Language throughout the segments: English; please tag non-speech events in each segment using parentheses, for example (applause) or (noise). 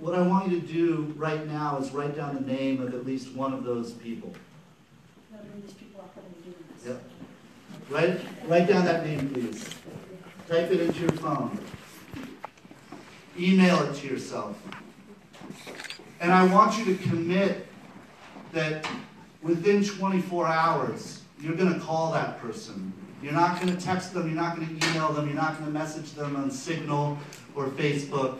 What I want you to do right now is write down the name of at least one of those people. No, these people are probably doing this. Yep. Write, write down that name, please. Type it into your phone. Email it to yourself. And I want you to commit that within 24 hours, you're going to call that person. You're not going to text them, you're not going to email them, you're not going to message them on Signal or Facebook.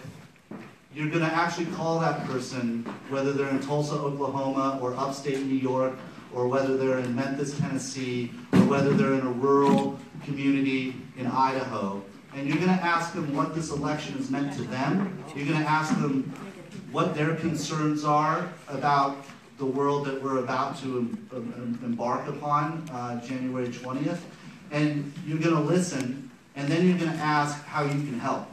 You're going to actually call that person, whether they're in Tulsa, Oklahoma, or upstate New York, or whether they're in Memphis, Tennessee, or whether they're in a rural community in Idaho. And you're going to ask them what this election has meant to them. You're going to ask them what their concerns are about the world that we're about to em- em- embark upon uh, January 20th. And you're going to listen, and then you're going to ask how you can help.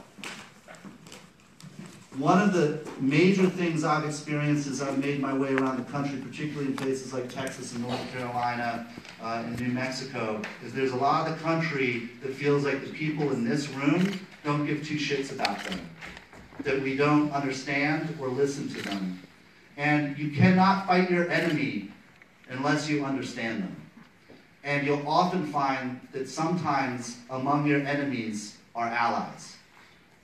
One of the major things I've experienced as I've made my way around the country, particularly in places like Texas and North Carolina uh, and New Mexico, is there's a lot of the country that feels like the people in this room don't give two shits about them, that we don't understand or listen to them. And you cannot fight your enemy unless you understand them. And you'll often find that sometimes among your enemies are allies.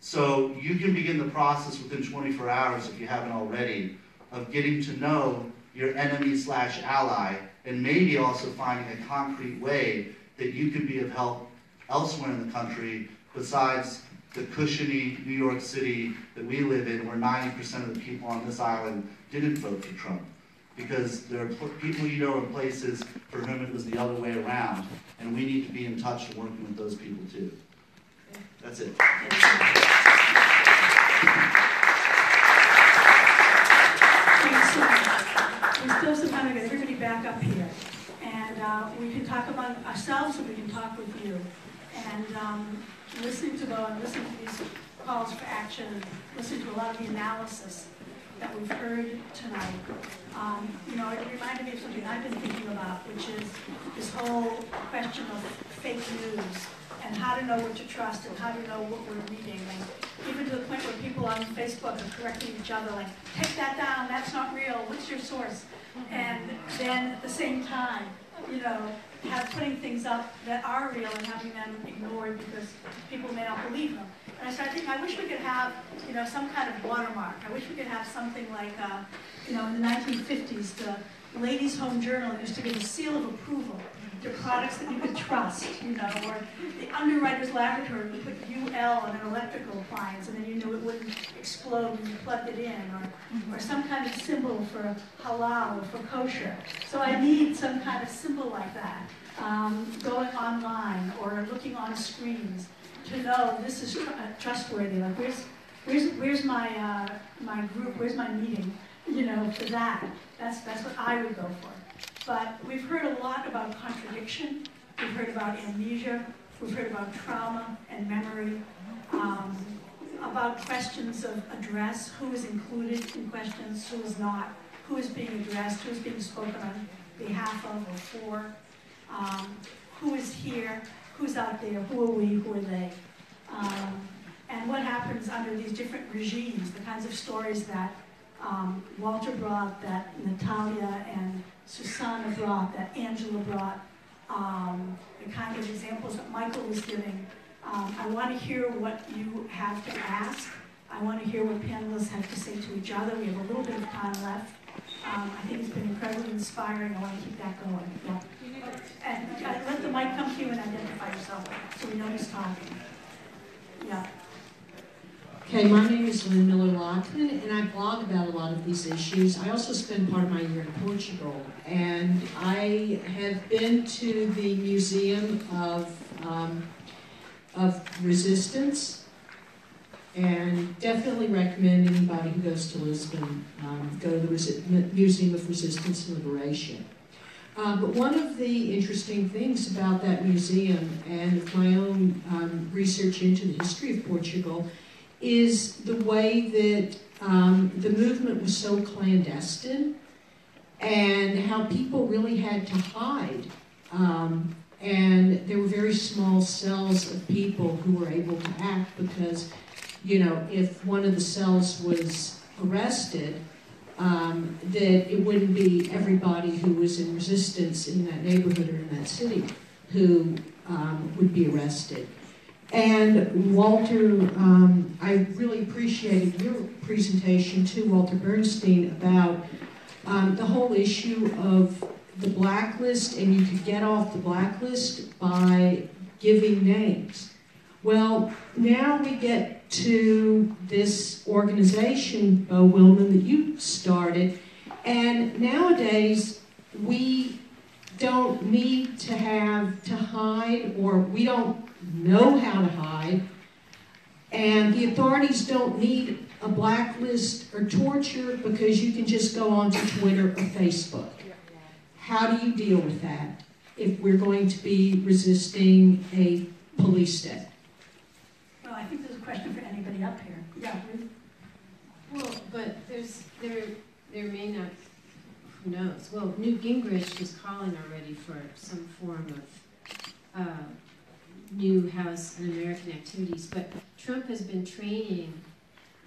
So you can begin the process within 24 hours, if you haven't already, of getting to know your enemy slash ally, and maybe also finding a concrete way that you can be of help elsewhere in the country besides the cushiony New York City that we live in, where 90% of the people on this island didn't vote for Trump. Because there are people you know in places for whom it was the other way around, and we need to be in touch and working with those people too. That's it. We still some time everybody back up here. And uh, we can talk about ourselves and we can talk with you. And um, listening to the, listening to these calls for action, listening to a lot of the analysis that we've heard tonight, um, you know, it reminded me of something I've been thinking about, which is this whole question of fake news and how to know what to trust and how to know what we're reading. And even to the point where people on Facebook are correcting each other, like, take that down, that's not real, what's your source? And then at the same time, you know, have putting things up that are real and having them ignored because people may not believe them. And I started thinking, I wish we could have, you know, some kind of watermark. I wish we could have something like, uh, you know, in the 1950s, the Ladies' Home Journal used to give a seal of approval to products that you could trust, you know, or the Underwriters Laboratory would put UL on an electrical appliance and then you knew it wouldn't explode when you plugged it in, or, or some kind of symbol for halal or for kosher. So I need some kind of symbol like that, um, going online or looking on screens to know this is tr- uh, trustworthy. Like, where's, where's, where's my, uh, my group, where's my meeting, you know, for that. That's, that's what I would go for. But we've heard a lot about contradiction, we've heard about amnesia, we've heard about trauma and memory, um, about questions of address, who is included in questions, who is not, who is being addressed, who is being spoken on behalf of or for, um, who is here, who's out there, who are we, who are they. Um, and what happens under these different regimes, the kinds of stories that um, Walter brought, that Natalia and Susana brought, that Angela brought, um, the kind of examples that Michael was giving. Um, I want to hear what you have to ask. I want to hear what panelists have to say to each other. We have a little bit of time left. Um, I think it's been incredibly inspiring. I want to keep that going. Yeah. And uh, let the mic come to you and identify yourself so we know who's talking. Yeah. Okay, my name is Lynn Miller Lockman, and I blog about a lot of these issues. I also spend part of my year in Portugal, and I have been to the Museum of um, of Resistance, and definitely recommend anybody who goes to Lisbon um, go to the Resi- Museum of Resistance and Liberation. Uh, but one of the interesting things about that museum and my own um, research into the history of Portugal is the way that um, the movement was so clandestine and how people really had to hide. Um, and there were very small cells of people who were able to act because, you know, if one of the cells was arrested, um, that it wouldn't be everybody who was in resistance in that neighborhood or in that city who um, would be arrested. And Walter, um, I really appreciated your presentation too, Walter Bernstein, about um, the whole issue of the blacklist, and you could get off the blacklist by giving names. Well, now we get to this organization, Bo that you started, and nowadays we don't need to have to hide, or we don't know how to hide, and the authorities don't need a blacklist or torture because you can just go onto Twitter or Facebook. How do you deal with that if we're going to be resisting a police state? Well, I think there's a question for anybody up here. Yeah, Ruth? Well, but there's, there, there may not, who knows? Well, Newt Gingrich is calling already for some form of, uh, new House Un-American activities, but Trump has been training,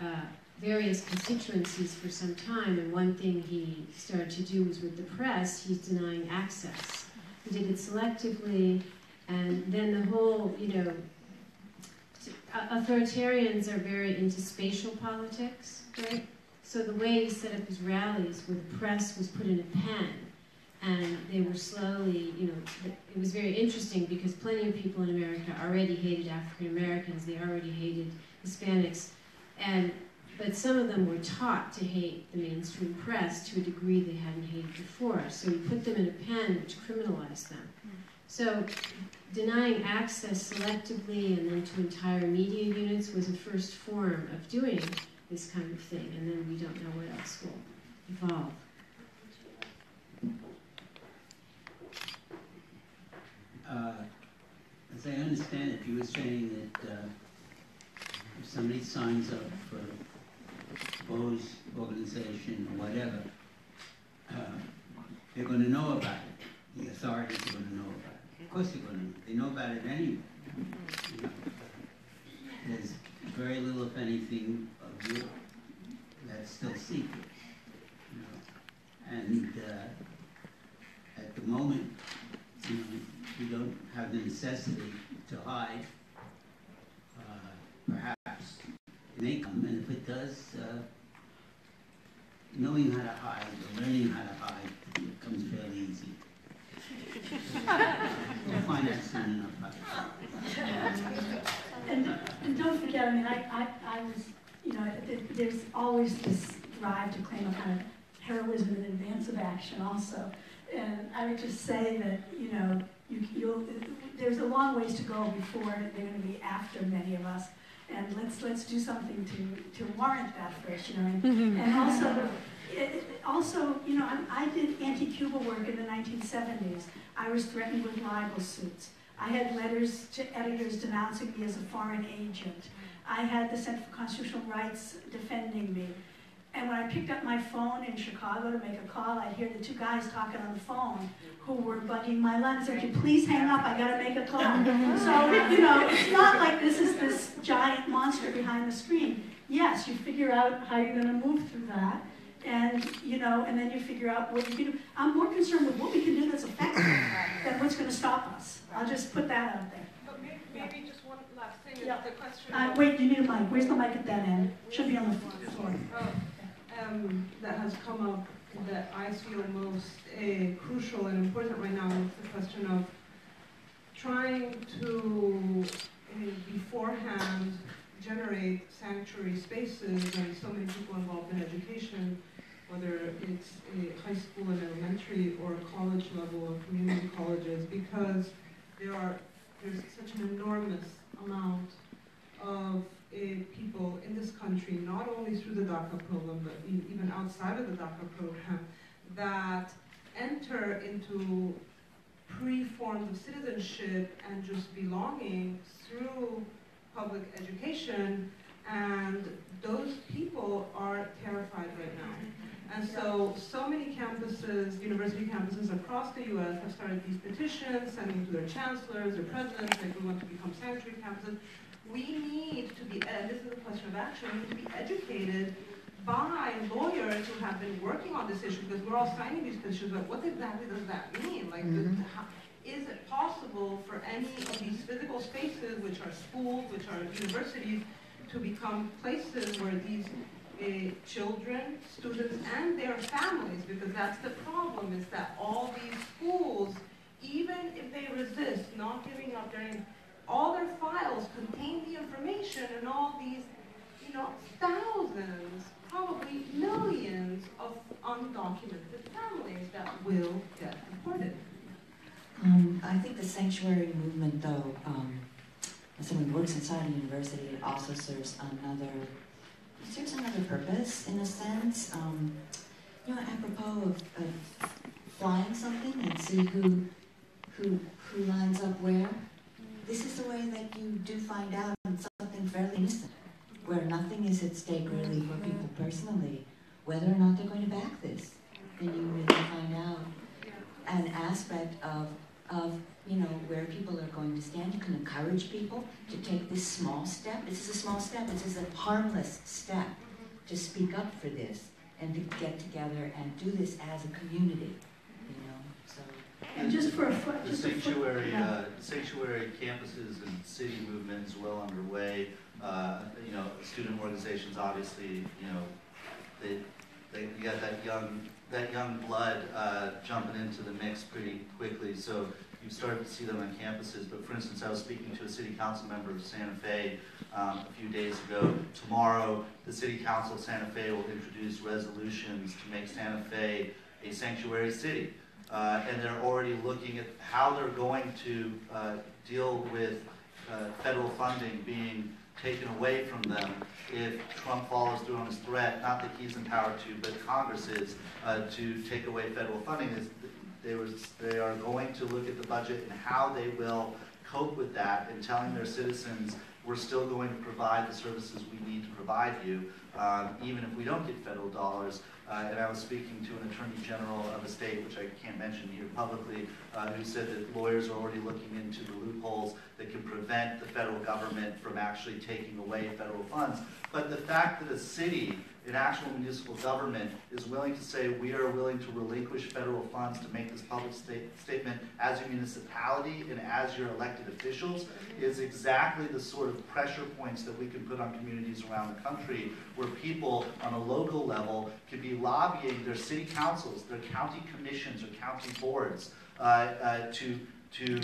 uh, various constituencies for some time, and one thing he started to do was with the press, he's denying access. He did it selectively, and then the whole, you know, authoritarians are very into spatial politics, right? So the way he set up his rallies, where the press was put in a pen, and they were slowly, you know, it was very interesting because plenty of people in America already hated African Americans, they already hated Hispanics, and but some of them were taught to hate the mainstream press to a degree they hadn't hated before. So he put them in a pen which criminalized them. So denying access selectively and then to entire media units was a first form of doing this kind of thing, and then we don't know what else will evolve. Uh, As I understand it, you were saying that uh, if somebody signs up for Bo's organization or whatever, uh, they're gonna know about it. The authorities are gonna know about it. Of course they're gonna, they know about it anyway. you know. There's very little, if anything, you that's still secret. you know. And uh, at the moment, you know, we don't have the necessity to hide. Uh, Perhaps it may come, and if it does, uh, knowing how to hide, or learning how to hide, becomes fairly easy. You'll find that soon enough. And, and don't forget, I mean, I, I, I was, you know, th- there's always this drive to claim a kind of heroism in advance of action also. And I would just say that, you know, you, you'll, there's a long ways to go before they're gonna be after many of us. And let's, let's do something to, to warrant that first, you know, and, mm-hmm. and also, it, also, you know, I, I did anti-Cuba work in the nineteen seventies. I was threatened with libel suits. I had letters to editors denouncing me as a foreign agent. I had the Center for Constitutional Rights defending me. And when I picked up my phone in Chicago to make a call, I'd hear the two guys talking on the phone who were bugging my line. I said, "Could you please hang up, I gotta make a call. (laughs) So, you know, it's not like this is this giant monster behind the screen. Yes, you figure out how you're gonna move through that, and, you know, and then you figure out what you can do. I'm more concerned with what we can do that's effective than what's gonna stop us. I'll just put that out there. But may- maybe just one last thing, Yeah. the question Uh, wait, you need a mic, where's the mic at that end? Should be on the floor. oh, um, that has come up that I feel most uh, crucial and important right now is the question of trying to uh, beforehand generate sanctuary spaces. And so many people involved in education, whether it's a high school and elementary or college level or community colleges, because there are there's such an enormous amount of Uh, people in this country, not only through the DACA program, but even outside of the DACA program, that enter into pre-forms of citizenship and just belonging through public education, and those people are terrified right now. And so, so many campuses, university campuses across the US have started these petitions, sending to their chancellors, their presidents, like we want to become sanctuary campuses. We need to be, and this is a question of action, we need to be educated by lawyers who have been working on this issue, because we're all signing these petitions, but what exactly does that mean? Like, Mhm. the- how- is it possible for any of these physical spaces, which are schools, which are universities, to become places where these uh, children, students, and their families, because that's the problem, is that all these schools, even if they resist not giving up their, all their files contain the information and all these, you know, thousands, probably millions of undocumented families that will get deported. Um, I think the sanctuary movement, though, um, as someone who works inside a university, it also serves another, serves another purpose in a sense. Um, you know, apropos of, of flying something and see who, who, who lines up where. This is the way that you do find out something fairly innocent, where nothing is at stake really for people personally, whether or not they're going to back this. Then you really find out an aspect of, of, you know, where people are going to stand. You can encourage people to take this small step. This is a small step. This is a harmless step to speak up for this and to get together and do this as a community. And just for a foot, The just a foot. sanctuary, yeah. uh, sanctuary campuses and city movement is well underway. Uh, you know, student organizations, obviously, you know, they, they, you got that young, that young blood, uh, jumping into the mix pretty quickly, so you started to see them on campuses, but for instance, I was speaking to a city council member of Santa Fe, um, a few days ago. Tomorrow, the city council of Santa Fe will introduce resolutions to make Santa Fe a sanctuary city. Uh, and they're already looking at how they're going to uh, deal with uh, federal funding being taken away from them if Trump follows through on his threat, not that he's empowered to, but Congress is, uh, to take away federal funding. Is they, was, they are going to look at the budget and how they will cope with that and telling their citizens, we're still going to provide the services we need to provide you, um, even if we don't get federal dollars. Uh, and I was speaking to an attorney general of a state, which I can't mention here publicly, uh, who said that lawyers are already looking into the loopholes that can prevent the federal government from actually taking away federal funds. But the fact that a city, an actual municipal government, is willing to say we are willing to relinquish federal funds to make this public state, statement as a municipality and as your elected officials is exactly the sort of pressure points that we can put on communities around the country where people on a local level can be lobbying their city councils, their county commissions or county boards uh, uh, to, to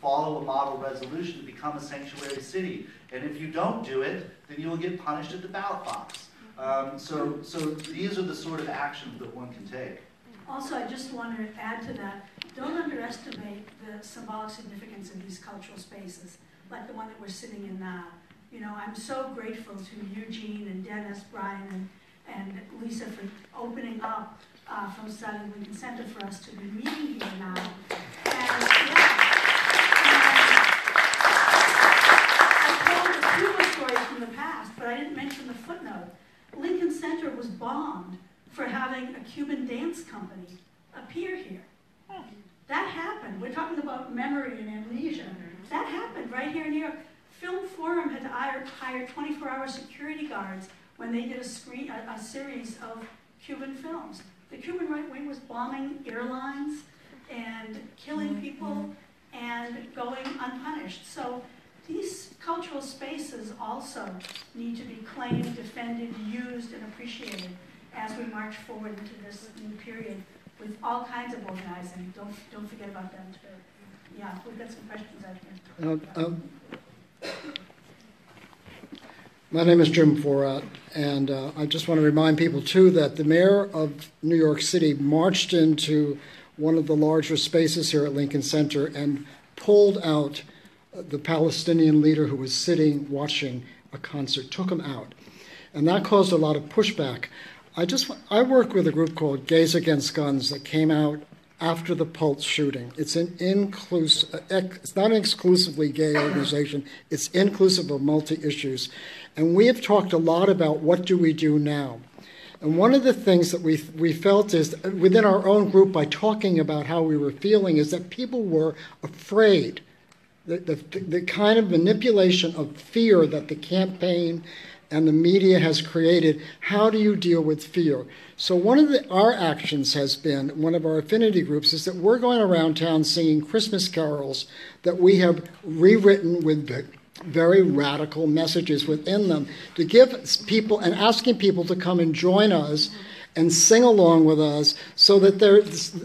follow a model resolution to become a sanctuary city. And if you don't do it, then you will get punished at the ballot box. Um, so, so these are the sort of actions that one can take. Also, I just want to add to that, don't underestimate the symbolic significance of these cultural spaces, like the one that we're sitting in now. You know, I'm so grateful to Eugene and Dennis, Brian, and, and Lisa for opening up uh, Film Society Lincoln Center for us to be meeting here now. And, yeah, I told from the past, but I didn't mention the footnote. Lincoln Center was bombed for having a Cuban dance company appear here. That happened. We're talking about memory and amnesia. That happened right here in New York. Film Forum had hired, hired 24-hour security guards when they did a, screen, a, a series of Cuban films. The Cuban right wing was bombing airlines and killing mm-hmm. people and going unpunished. So these cultural spaces also need to be claimed, defended, used, and appreciated as we march forward into this new period with all kinds of organizing. Don't, don't forget about them too. Yeah, we've got some questions out here. Uh, um, My name is Jim Fouratt, and uh, I just want to remind people, too, that the mayor of New York City marched into one of the larger spaces here at Lincoln Center and pulled out the Palestinian leader who was sitting watching a concert, took him out. And that caused a lot of pushback. I just I work with a group called Gays Against Guns that came out after the Pulse shooting. It's an inclusive, it's not an exclusively gay organization. It's inclusive of multi issues, and we have talked a lot about what do we do now. And one of the things that we we felt is uh, within our own group by talking about how we were feeling is that people were afraid. The, the, the kind of manipulation of fear that the campaign and the media has created, how do you deal with fear? So one of the, our actions has been, one of our affinity groups, is that we're going around town singing Christmas carols that we have rewritten with very radical messages within them to give people and asking people to come and join us and sing along with us so that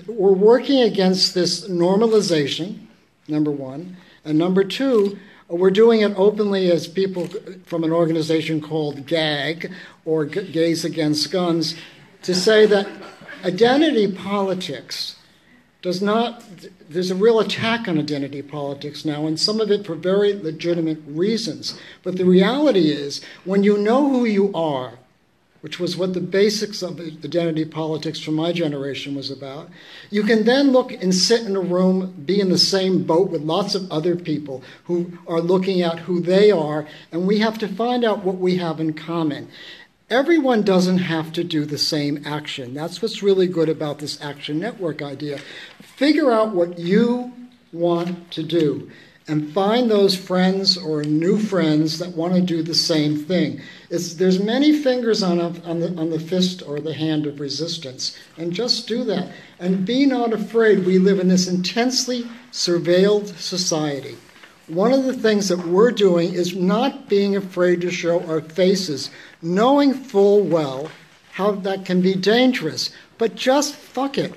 we're working against this normalization, number one. And number two, we're doing it openly as people from an organization called GAG, or Gays Against Guns, to say that identity politics does not, there's a real attack on identity politics now, and some of it for very legitimate reasons. But the reality is, when you know who you are, which was what the basics of identity politics for my generation was about. You can then look and sit in a room, be in the same boat with lots of other people who are looking at who they are, and we have to find out what we have in common. Everyone doesn't have to do the same action. That's what's really good about this action network idea. Figure out what you want to do and find those friends or new friends that want to do the same thing. It's, there's many fingers on, a, on, the, on the fist or the hand of resistance, and just do that. And be not afraid. We live in this intensely surveilled society. One of the things that we're doing is not being afraid to show our faces, knowing full well how that can be dangerous. But just fuck it.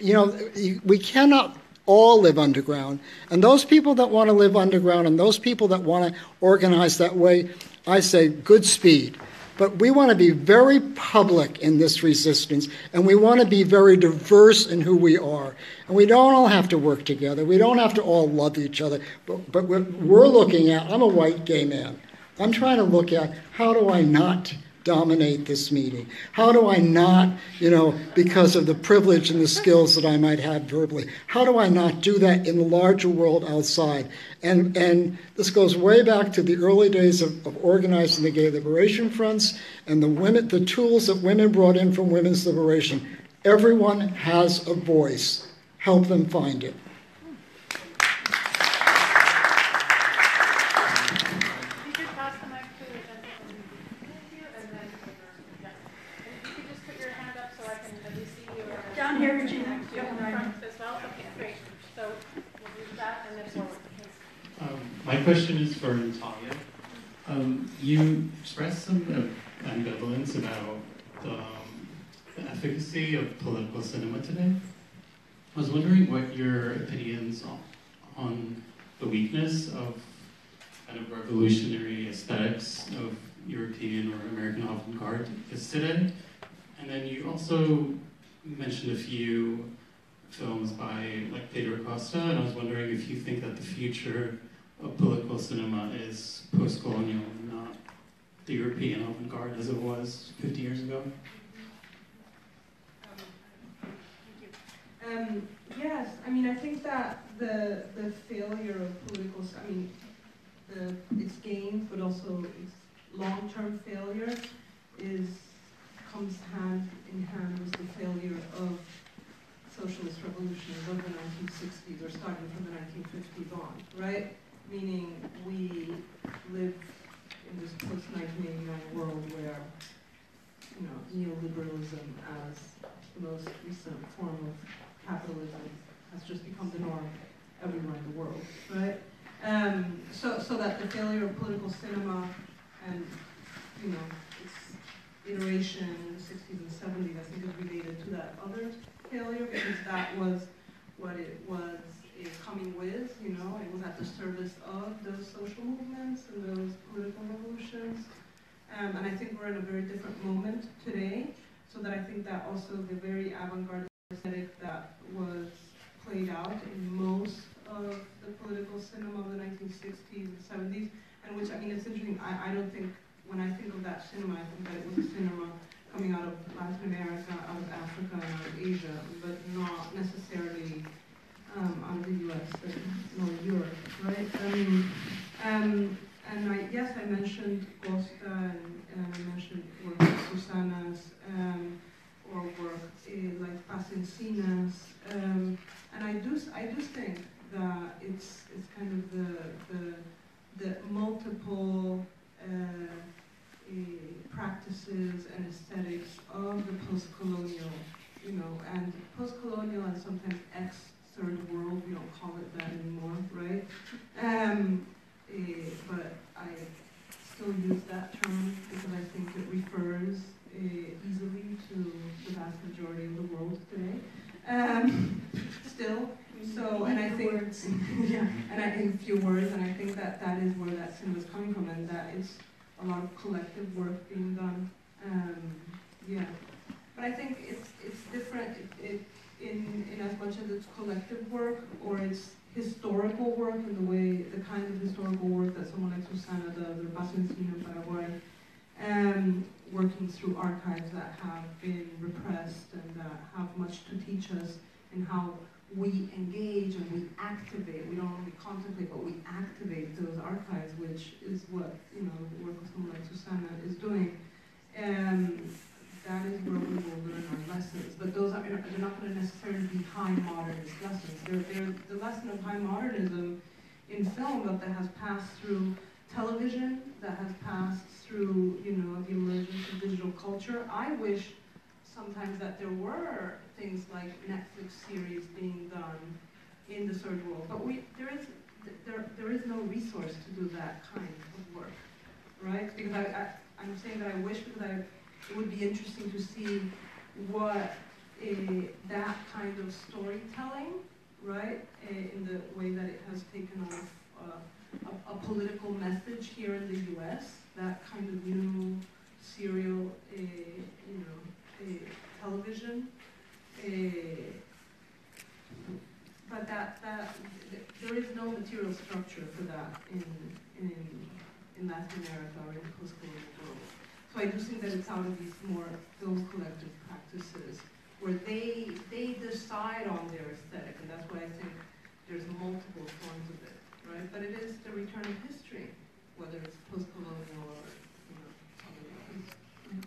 You know, we cannot all live underground. And those people that want to live underground and those people that want to organize that way, I say good speed. But we want to be very public in this resistance, and we want to be very diverse in who we are. And we don't all have to work together. We don't have to all love each other. But, but we're, we're looking at, I'm a white gay man. I'm trying to look at how do I not dominate this meeting? How do I not, you know, because of the privilege and the skills that I might have verbally, how do I not do that in the larger world outside? And, and this goes way back to the early days of, of organizing the gay liberation fronts and the women, the tools that women brought in from women's liberation. Everyone has a voice. Help them find it. My question is for Natalia. Um, you expressed some ambivalence about the, um, the efficacy of political cinema today. I was wondering what your opinions on, on the weakness of kind of revolutionary aesthetics of European or American avant-garde is today. And then you also mentioned a few films by like Pedro Costa, and I was wondering if you think that the future of political cinema is post-colonial not the European avant-garde as it was 50 years ago? Um, yes, I mean, I think that the the failure of political, I mean, the, its gains, but also its long-term failure, is comes hand in hand with the failure of socialist revolutions of the 1960s, or starting from the 1950s on, right? Meaning we live in this post-1989 world where, you know, neoliberalism as the most recent form of capitalism has just become the norm everywhere in the world, right? Um, so, so that the failure of political cinema and, you know, its iteration in the 60s and 70s, I think is related to that other failure because that was what it was is coming with, you know, it was at the service of those social movements and those political revolutions. Um, and I think we're in a very different moment today, so that I think that also the very avant-garde aesthetic that was played out in most of the political cinema of the 1960s and 70s, and which, I mean, it's interesting, I, I don't think, when I think of that cinema, I think that it was a cinema coming out of Latin America, out of Africa, out of Asia, but not necessarily um, of the U.S. but not Europe, right? Um, um, and I, yes, I mentioned Costa and, and I mentioned work like Susana's um, or work uh, like Paz Encina's, um, and I do I do think that it's it's kind of the the the multiple uh, uh, practices and aesthetics of the post-colonial, you know, and post-colonial and sometimes ex-third world, we don't call it that anymore, right? Um, eh, but I still use that term because I think it refers uh, easily to the vast majority of the world today. Um, still, so, (laughs) and I think, yeah, and I, in few words, and I think that that is where that cinema is coming from, and that it's a lot of collective work being done. Um, yeah, but I think it's it's different it, it, in in as much as it's collective work or it's historical work in the way the kind of historical work that someone like Susana does or Paz Encina in Paraguay, um, working through archives that have been repressed and that have much to teach us in how we engage and we activate, we don't only contemplate, but we activate those archives, which is what, you know, the work of someone like Susana is doing. And that is where we will learn our lessons. But those are, they're not going to necessarily be high modernist lessons. They're, they're the lesson of high modernism in film, but that has passed through television, that has passed through, you know, the emergence of digital culture. I wish sometimes that there were things like Netflix series being done in the third world, but we there is there there is no resource to do that kind of work, right? Because I, I I'm saying that I wish because I it would be interesting to see what uh, that kind of storytelling, right, uh, in the way that it has taken off uh, a, a, political message here in the U.S. That kind of new serial, you know, television. but that, that there is no material structure for that in, in, in Latin America or in post-colonial world. So I do think that it's out of these more film collective practices where they they decide on their aesthetic, and that's why I think there's multiple forms of it, right? But it is the return of history, whether it's post-colonial or you know,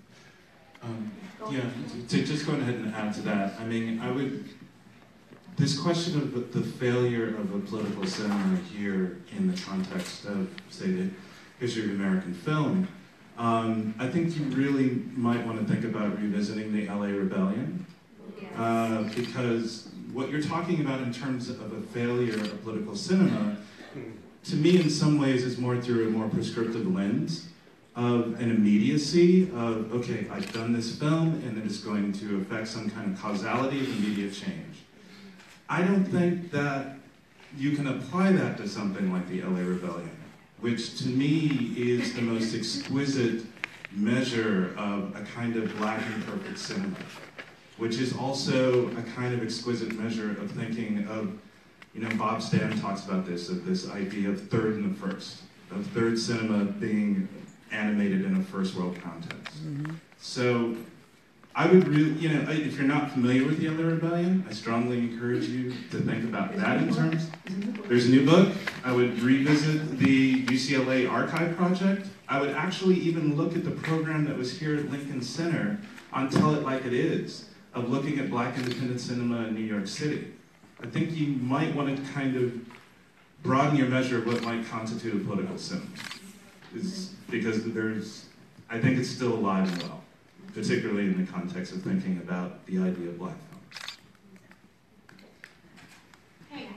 um, yeah, to just go ahead and add to that, I mean, I would, this question of the, the failure of a political cinema here in the context of, say, the history of American film, um, I think you really might want to think about revisiting the LA Rebellion. Uh, because what you're talking about in terms of a failure of political cinema, to me in some ways is more through a more prescriptive lens of an immediacy of, okay, I've done this film and it is going to affect some kind of causality of immediate change. I don't think that you can apply that to something like the LA Rebellion which to me is the most exquisite measure of a kind of black imperfect cinema, which is also a kind of exquisite measure of thinking of, you know, Bob Stam talks about this, of this idea of third and the first, of third cinema being animated in a first world context. Mm-hmm. So I would really, you know, if you're not familiar with the LA Rebellion, I strongly encourage you to think about that in terms. There's a new book. I would revisit the UCLA Archive Project. I would actually even look at the program that was here at Lincoln Center on Tell It Like It Is, of looking at black independent cinema in New York City. I think you might want to kind of broaden your measure of what might constitute a political cinema. Is because there's, I think it's still alive and well particularly in the context of thinking about the idea of black film. Hey guys,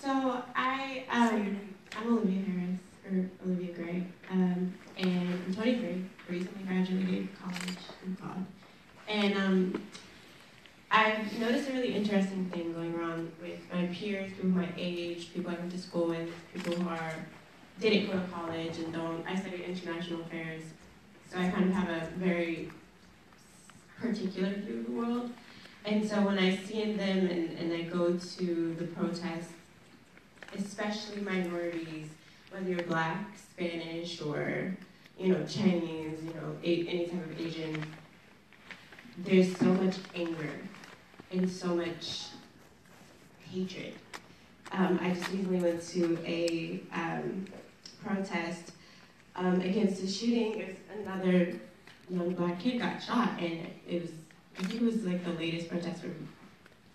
so I, um, I'm Olivia Harris, or Olivia Gray, um, and I'm 23, recently graduated college in fall. And um, I've noticed a really interesting thing going on with my peers, people my age, people I went to school with, people who are didn't go to college and don't. I studied international affairs, so I kind of have a very particular view of the world. And so when I see them and, and I go to the protests, especially minorities, whether you're black, Spanish, or you know Chinese, you know any type of Asian, there's so much anger and so much hatred. Um, I just recently went to a um, protest um, against the shooting. Was another young black kid got shot, and it was I think it was like the latest protest where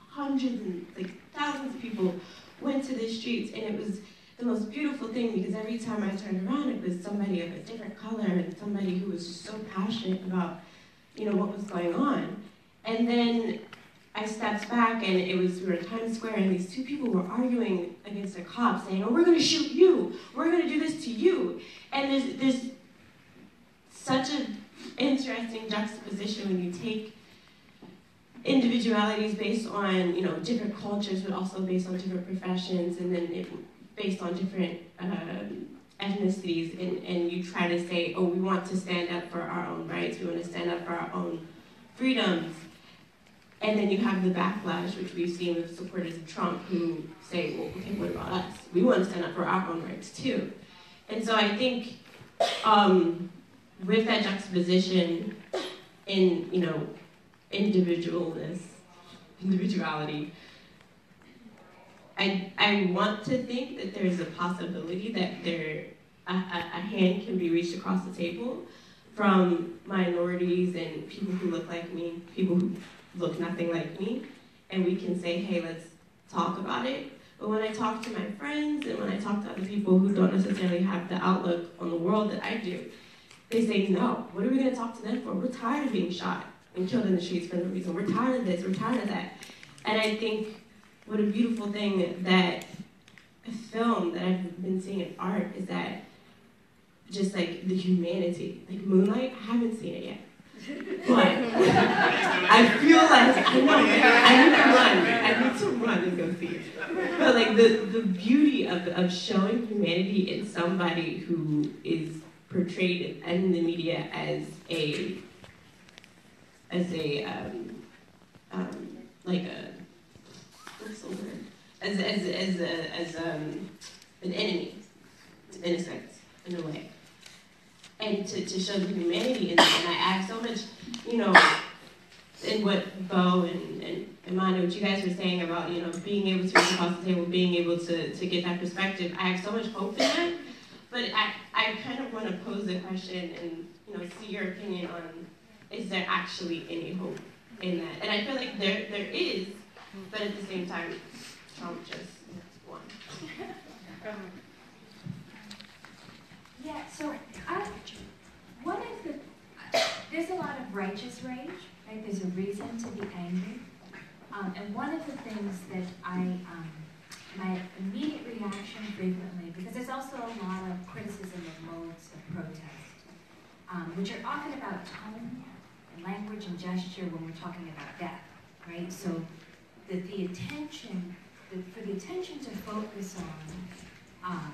hundreds and like thousands of people went to the streets, and it was the most beautiful thing because every time I turned around, it was somebody of a different color and somebody who was so passionate about, you know, what was going on. And then I stepped back and it was, we were in Times Square and these two people were arguing against a cop saying, oh, we're gonna shoot you, we're gonna do this to you. And there's, there's such an interesting juxtaposition when you take individualities based on, you know, different cultures, but also based on different professions, and then it, based on different um, ethnicities, and, and you try to say, oh, we want to stand up for our own rights, we want to stand up for our own freedoms, and then you have the backlash, which we've seen with supporters of Trump, who say, well, okay, what about us? We want to stand up for our own rights too. And so I think um, with that juxtaposition in, you know, individualness, individuality, I, I want to think that there's a possibility that there a, a, a hand can be reached across the table from minorities and people who look like me, people who look nothing like me, and we can say, hey, let's talk about it. But when I talk to my friends and when I talk to other people who don't necessarily have the outlook on the world that I do, they say, no, what are we going to talk to them for? We're tired of being shot and killed in the streets for no reason. We're tired of this, we're tired of that. And I think what a beautiful thing that a film that I've been seeing in art is that just like the humanity. Like Moonlight, I haven't seen it yet. But (laughs) I feel like I know I need to run. I need to run and go see it. But like the, the beauty of, of showing humanity in somebody who is portrayed in the media as a as a um, um, like a what's the word? As as as a, as um, an enemy in a sense in a way. And to, to show the humanity in that. And I add so much you know in what Bo and, and Imani, what you guys were saying about, you know, being able to reach across the table, being able to, to get that perspective, I have so much hope in that. But I, I kind of want to pose the question and, you know, see your opinion on is there actually any hope in that? And I feel like there there is, but at the same time, Trump just won. (laughs) Yeah, so I, one of the, there's a lot of righteous rage, right? There's a reason to be angry. Um, and one of the things that I, um, my immediate reaction frequently, because there's also a lot of criticism of modes of protest, um, which are often about tone and language and gesture when we're talking about death, right? So that the attention, the, for the attention to focus on um,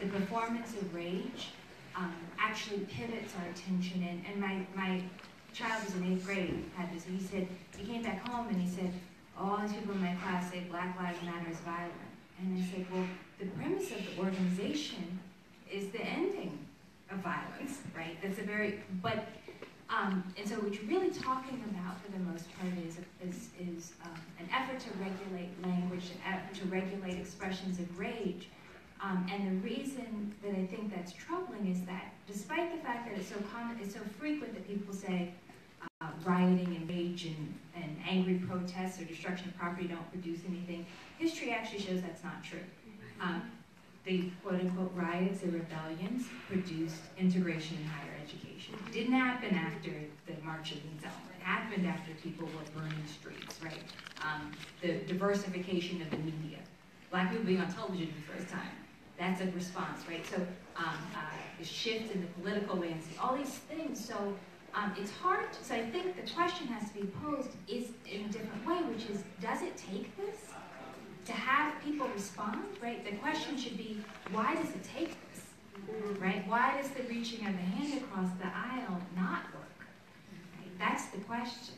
the performance of rage um, actually pivots our attention. And, and my, my child was in eighth grade, had this, he said, he came back home and he said, all these people in my class say Black Lives Matter is violent. And I said, well, the premise of the organization is the ending of violence, right? That's a very, but, um, and so what you're really talking about for the most part is, is, is um, an effort to regulate language, an to regulate expressions of rage. Um, and the reason that I think that's troubling is that despite the fact that it's so common, it's so frequent that people say uh, rioting and rage and, and angry protests or destruction of property don't produce anything, history actually shows that's not true. Um, the quote-unquote riots and rebellions produced integration in higher education. It didn't happen after the March of Selma. It happened after people were burning streets, right? Um, the diversification of the media. Black people being on television for the first time. That's a response, right? So um, uh, the shift in the political landscape, all these things. So um, it's hard, to, so I think the question has to be posed is in a different way, which is, does it take this to have people respond, right? The question should be, why does it take this, right? Why does the reaching of the hand across the aisle not work? Right? That's the question,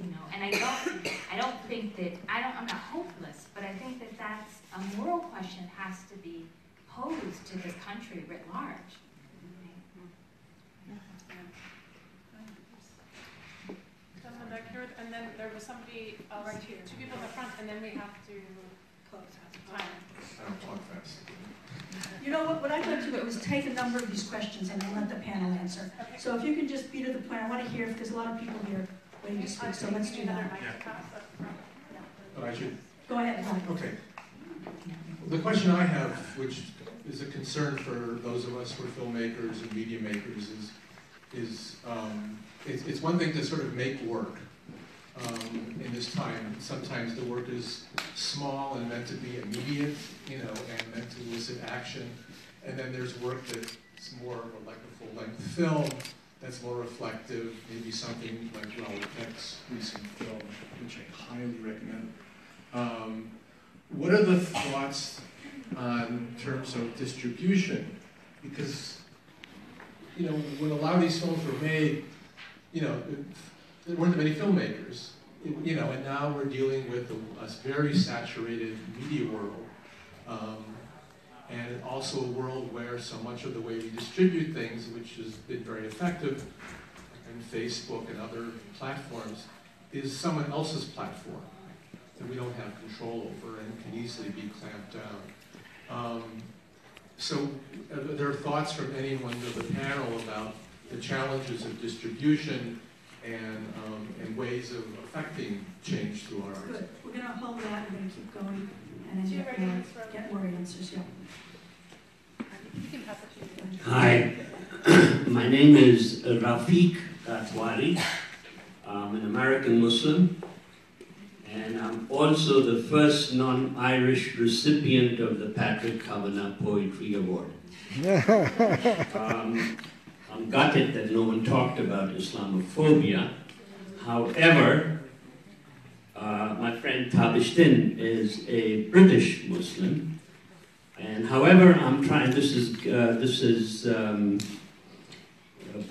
you know. And I don't, I don't think that I don't. I'm not hopeless, but I think that that's a moral question that has to be posed to this country writ large. Gentleman back here, and then there was somebody else, Right here. two people in the front, and then we have to close. Time. You know, what, what I'd like to do is take a number of these questions and then let the panel answer. Okay. So if you can just be to the point, I want to hear, if there's a lot of people here waiting to speak, so let's do that. mic pass up front. Oh, I should, Go ahead, Ron. okay. The question I have, which is a concern for those of us who are filmmakers and media makers, is, is um, it's, it's one thing to sort of make work um, in this time. Sometimes the work is small and meant to be immediate, you know, and meant to elicit action. And then there's work that's more of like a full-length film that's more reflective, maybe something like Raoul Peck's recent film, which I highly recommend. Um, what are the thoughts on terms of distribution? Because, you know, when a lot of these films were made, you know, there weren't many filmmakers, you know, and now we're dealing with a, a very saturated media world. Um, and also a world where so much of the way we distribute things, which has been very effective, and Facebook and other platforms, is someone else's platform that we don't have control over and can easily be clamped down. Um, so uh, there are thoughts from anyone of the panel about the challenges of distribution and, um, and ways of affecting change through our arts. Good, we're gonna hold that, we're gonna keep going, and then Do you get more, get more answers, yeah. You can pass it to you. Hi, (coughs) my name is Rafiq Kathwari. I'm an American Muslim, and I'm also the first non-Irish recipient of the Patrick Kavanagh Poetry Award. (laughs) Um, I'm gutted that no one talked about Islamophobia. However, uh, my friend Tabishdin is a British Muslim, and however, I'm trying. This is uh, this is um,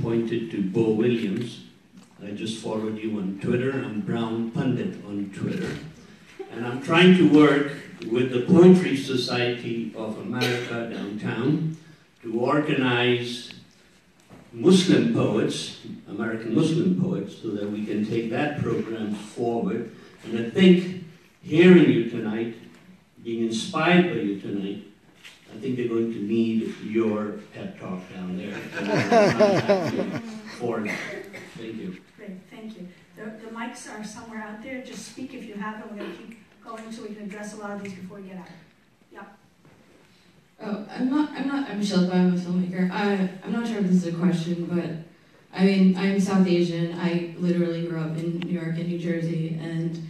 pointed to Beau Willimon. I just followed you on Twitter. I'm Brown Pundit on Twitter, and I'm trying to work with the Poetry Society of America downtown to organize Muslim poets, American Muslim poets, so that we can take that program forward. And I think hearing you tonight, being inspired by you tonight, I think they're going to need your pep talk down there. (laughs) For that. Thank you. Great, thank you. The, the mics are somewhere out there, just speak if you have them, we're gonna keep going so we can address a lot of these before we get out. Oh, I'm not, I'm not, I'm Michelle, I'm a filmmaker. I, I'm not sure if this is a question, but I mean, I'm South Asian. I literally grew up in New York and New Jersey, and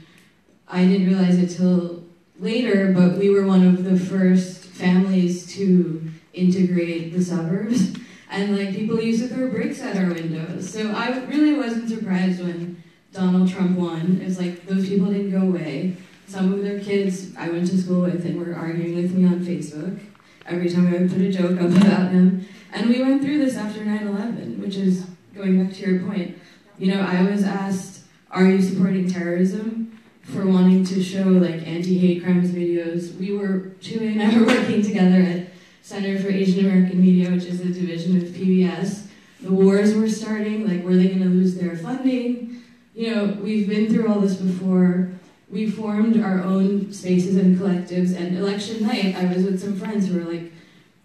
I didn't realize it till later, but we were one of the first families to integrate the suburbs. And like people used to throw bricks at our windows. So I really wasn't surprised when Donald Trump won. It was like those people didn't go away. Some of their kids I went to school with and were arguing with me on Facebook every time I would put a joke up about him. And we went through this after 9-11, which is going back to your point. You know, I was asked, are you supporting terrorism? For wanting to show like anti-hate crimes videos. We were, Chewy and I were working together at Center for Asian American Media, which is a division of PBS. The wars were starting, like were they gonna lose their funding? You know, we've been through all this before. We formed our own spaces and collectives, and election night, I was with some friends who were like,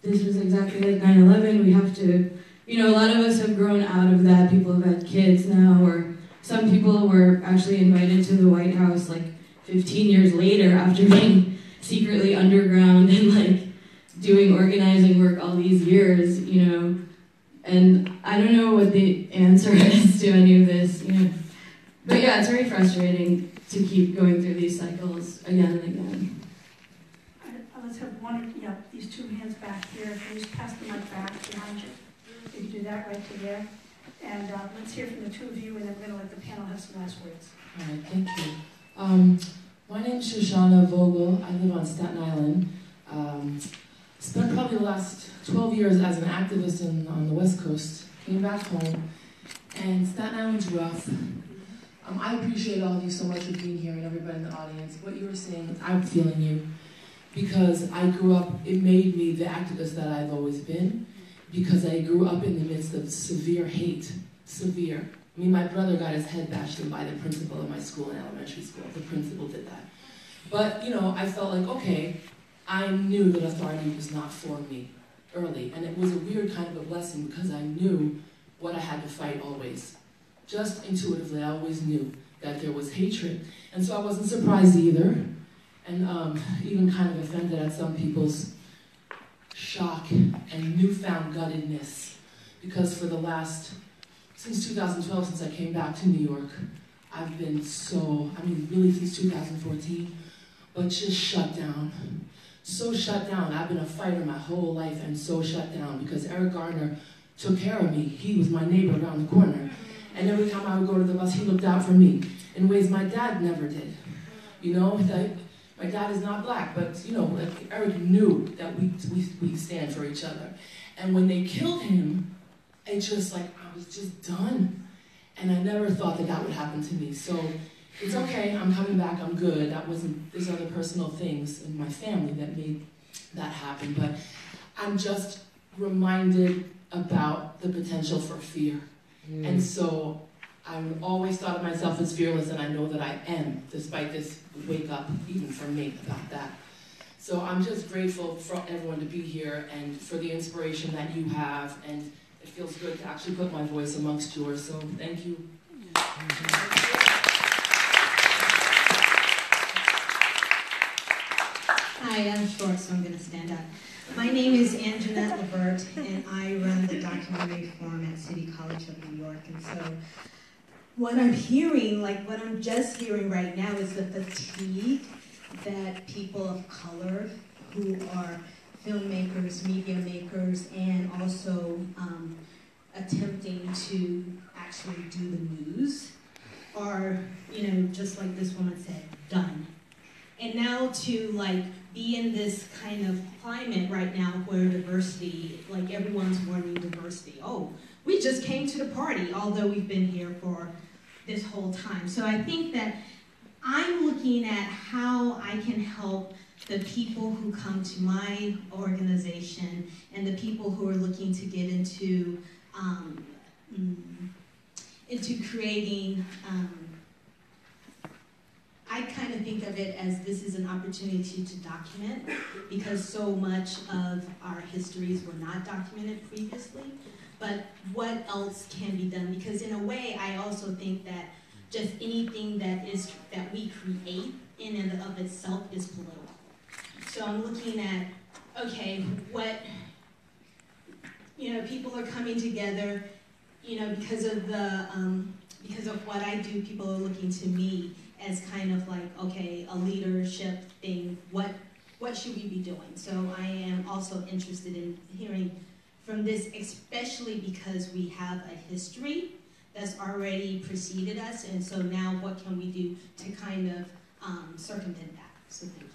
this was exactly like 9-11, we have to, you know, a lot of us have grown out of that, people have had kids now, or some people were actually invited to the White House like 15 years later after (laughs) being secretly underground and like doing organizing work all these years, you know. And I don't know what the answer (laughs) is to any of this, you know. But yeah, it's very frustrating to keep going through these cycles again and again. Let's have one, yeah, these two hands back here, can you just pass the mic back behind you? You can do that right to there. And uh, let's hear from the two of you, and then we're gonna let the panel have some last words. All right, thank you. Um, my name is Shoshana Vogel. I live on Staten Island. Um, spent probably the last 12 years as an activist in, on the West Coast. Came back home, and Staten Island's rough. Um, I appreciate all of you so much for being here and everybody in the audience. What you were saying, I'm feeling you. Because I grew up, it made me the activist that I've always been. Because I grew up in the midst of severe hate. Severe. I mean, my brother got his head bashed in by the principal in my school in elementary school. The principal did that. But, you know, I felt like, okay, I knew that authority was not for me early. And it was a weird kind of a blessing because I knew what I had to fight always. Just intuitively, I always knew that there was hatred. And so I wasn't surprised either. and um, even kind of offended at some people's shock and newfound guttedness. Because for the last, since 2012, since I came back to New York, I've been so, I mean, really since 2014, but just shut down. So shut down. I've been a fighter my whole life and so shut down because Eric Garner took care of me. He was my neighbor around the corner. And every time I would go to the bus, he looked out for me in ways my dad never did. You know, like, my dad is not black, but you know, like Eric knew that we, we, we stand for each other. And when they killed him, it just like, I was just done. And I never thought that that would happen to me. So it's okay, I'm coming back, I'm good. That wasn't, there's other personal things in my family that made that happen. But I'm just reminded about the potential for fear. And mm. so I've always thought of myself as fearless, and I know that I am, despite this wake up, even for me, about that. So I'm just grateful for everyone to be here and for the inspiration that you have, and it feels good to actually put my voice amongst yours, so thank you. Hi, I'm short, so I'm going to stand up. My name is Anjanette Levert, and I run the documentary forum at City College of New York. And so, what I'm hearing, like what I'm just hearing right now, is the fatigue that people of color who are filmmakers, media makers, and also um, attempting to actually do the news are, you know, just like this woman said, done. And now to like be in this kind of climate right now where diversity, like everyone's wanting diversity. Oh, we just came to the party, although we've been here for this whole time. So I think that I'm looking at how I can help the people who come to my organization and the people who are looking to get into um, mm, into creating um, I kind of think of it as this is an opportunity to document because so much of our histories were not documented previously. But what else can be done? Because in a way, I also think that just anything that is that we create in and of itself is political. So I'm looking at okay, what you know, people are coming together, you know, because of the um, because of what I do, people are looking to me as kind of like, okay, a leadership thing, what, what should we be doing? So I am also interested in hearing from this, especially because we have a history that's already preceded us, and so now what can we do to kind of um, circumvent that? So thank you.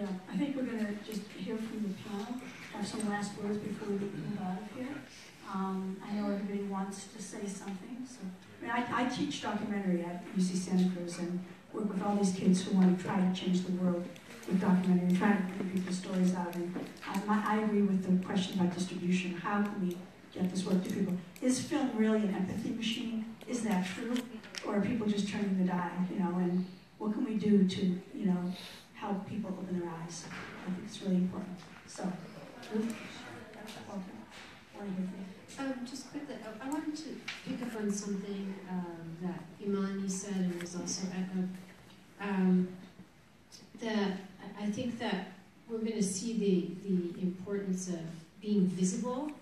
Yeah, I think we're gonna just hear from the panel, have some last words before we move out of here. Um, I know everybody wants to say something, so. I mean, I, I teach documentary at UC Santa Cruz and work with all these kids who want to try to change the world with documentary trying to bring people's stories out. And I, I agree with the question about distribution. How can we get this work to people? Is film really an empathy machine? Is that true? Or are people just turning the dial, you know, and what can we do to, you know, help people open their eyes? I think it's really important. So, Ruth? Welcome. Want to hear from you. Um, just quickly, I, wanted to pick up on something um, that Imani said and was also echoed. Um, that I think that we're going to see the, the importance of being visible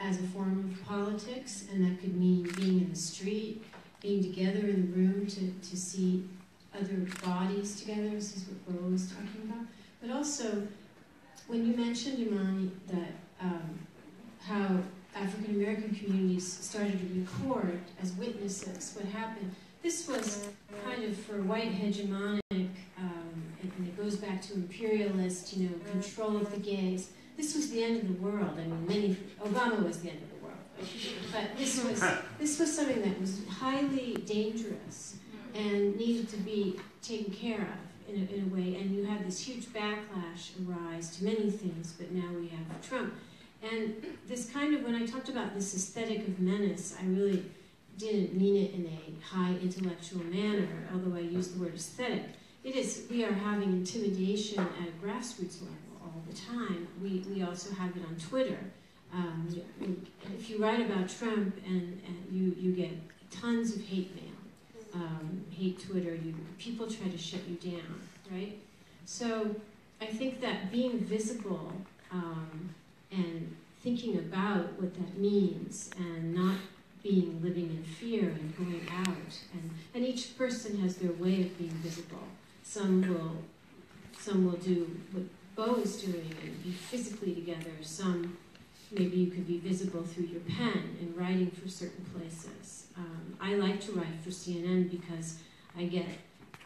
as a form of politics, and that could mean being in the street, being together in the room to, to see other bodies together. This is what Beau was talking about. But also, when you mentioned, Imani, that um, how African American communities started to record as witnesses what happened. This was kind of for white hegemonic, um, and, and, it goes back to imperialist, you know, control of the gaze. This was the end of the world. I mean, many Obama was the end of the world, but this was this was something that was highly dangerous and needed to be taken care of in a, in a way. And you had this huge backlash arise to many things, but now we have Trump. And this kind of, when I talked about this aesthetic of menace, I really didn't mean it in a high intellectual manner, although I used the word aesthetic. It is, we are having intimidation at a grassroots level all the time. We, we also have it on Twitter. Um, if you write about Trump and, and you, you get tons of hate mail, um, hate Twitter, you people try to shut you down, right? So I think that being visible um, and thinking about what that means and not being living in fear and going out and, and each person has their way of being visible. Some will some will do what Beau is doing and be physically together. Some maybe you could be visible through your pen and writing for certain places. Um, I like to write for CNN because I get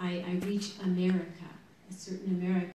I, I reach America, a certain America